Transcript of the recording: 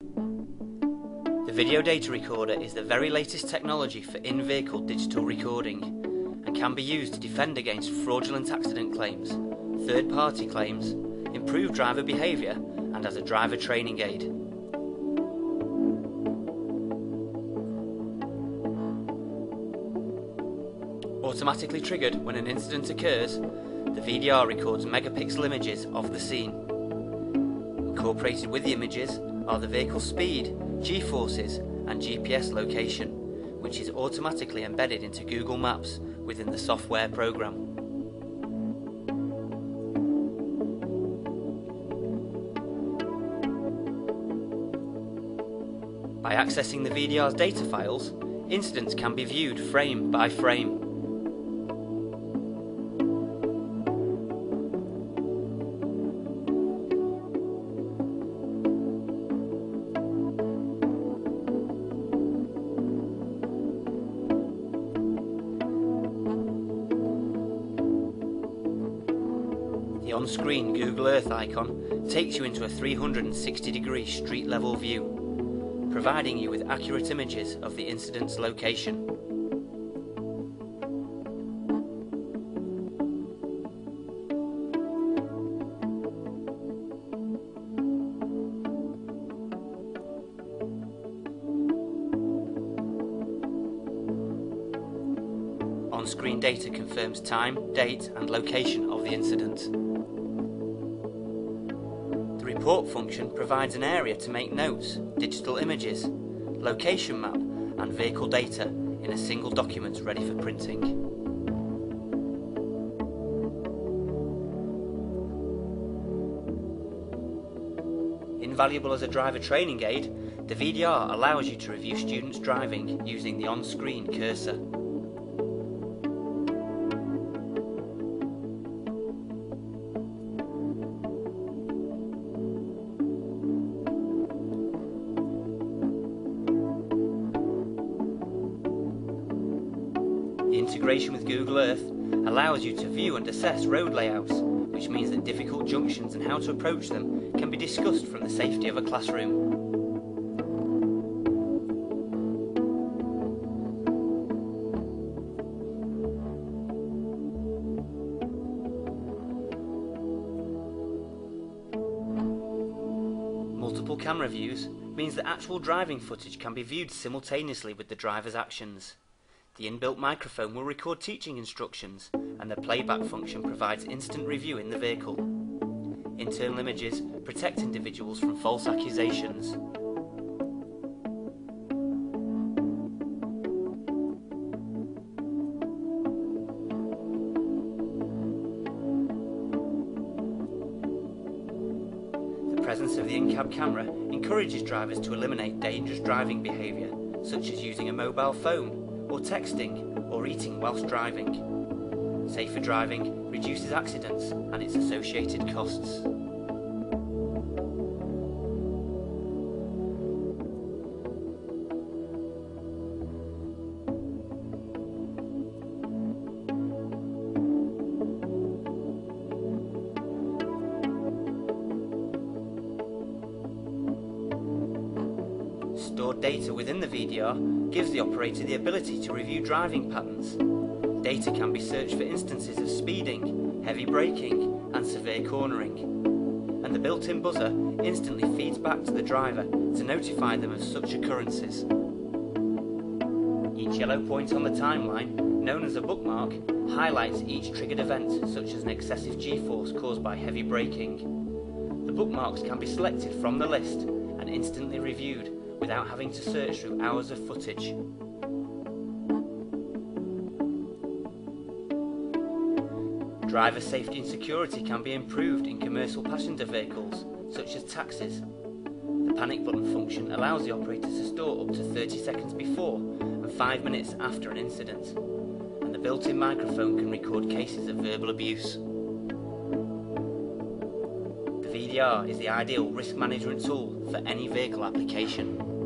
The video data recorder is the very latest technology for in-vehicle digital recording and can be used to defend against fraudulent accident claims, third-party claims, improve driver behaviour and as a driver training aid. Automatically triggered when an incident occurs, the VDR records megapixel images of the scene. Incorporated with the images are the vehicle speed, G-forces and GPS location, which is automatically embedded into Google Maps within the software program. By accessing the VDR's data files, incidents can be viewed frame by frame. The on-screen Google Earth icon takes you into a 360 degree street level view, providing you with accurate images of the incident's location. On-screen data confirms time, date and location of the incident. The report function provides an area to make notes, digital images, location map and vehicle data in a single document ready for printing. Invaluable as a driver training aid, the VDR allows you to review students driving using the on-screen cursor. Integration with Google Earth allows you to view and assess road layouts, which means that difficult junctions and how to approach them can be discussed from the safety of a classroom. Multiple camera views means that actual driving footage can be viewed simultaneously with the driver's actions. The inbuilt microphone will record teaching instructions, and the playback function provides instant review in the vehicle. Internal images protect individuals from false accusations. The presence of the in-cab camera encourages drivers to eliminate dangerous driving behaviour, such as using a mobile phone, or texting, or eating whilst driving. Safer driving reduces accidents and its associated costs. Data within the VDR gives the operator the ability to review driving patterns. Data can be searched for instances of speeding, heavy braking and severe cornering. And the built-in buzzer instantly feeds back to the driver to notify them of such occurrences. Each yellow point on the timeline, known as a bookmark, highlights each triggered event such as an excessive g-force caused by heavy braking. The bookmarks can be selected from the list and instantly reviewed without having to search through hours of footage. Driver safety and security can be improved in commercial passenger vehicles, such as taxis. The panic button function allows the operator to store up to 30 seconds before and 5 minutes after an incident, and the built-in microphone can record cases of verbal abuse. The is the ideal risk management tool for any vehicle application.